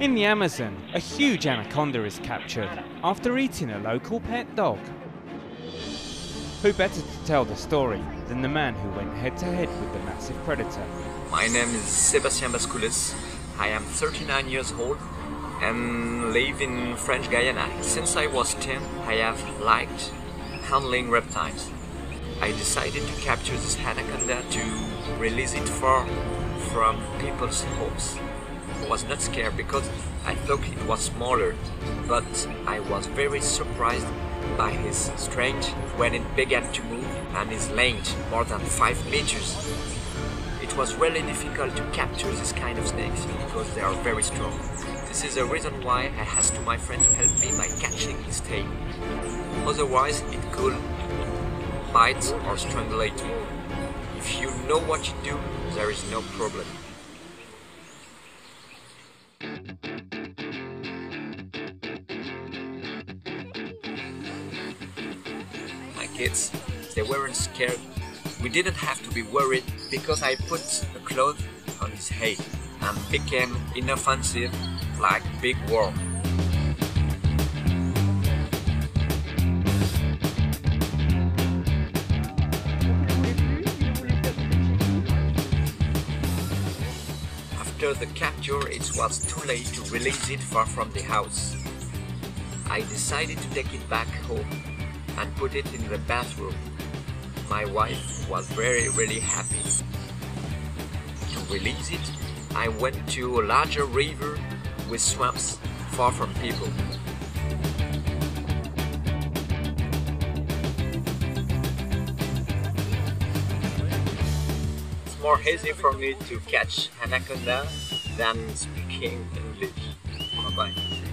In the Amazon, a huge anaconda is captured after eating a local pet dog. Who better to tell the story than the man who went head to head with the massive predator? My name is Sebastian Bascoulis. I am 39 years old and live in French Guiana. Since I was 10, I have liked handling reptiles. I decided to capture this anaconda to release it far from people's homes. Was not scared because I thought it was smaller, but I was very surprised by his strength when it began to move and his length more than 5 meters. It was really difficult to capture this kind of snakes because they are very strong. This is the reason why I asked to my friend to help me by catching his tail. Otherwise it could bite or strangulate me. If you know what you do, there is no problem. Kids, they weren't scared. We didn't have to be worried because I put a cloth on his head and became inoffensive like big worm. After the capture, it was too late to release it far from the house. I decided to take it back home and put it in the bathroom. My wife was very, really happy. To release it, I went to a larger river with swamps far from people. It's more easy for me to catch anaconda than speaking English. Bye